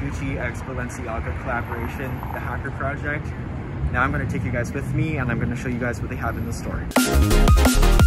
Gucci x Balenciaga collaboration, the Hacker Project. Now I'm going to take you guys with me and I'm going to show you guys what they have in the store.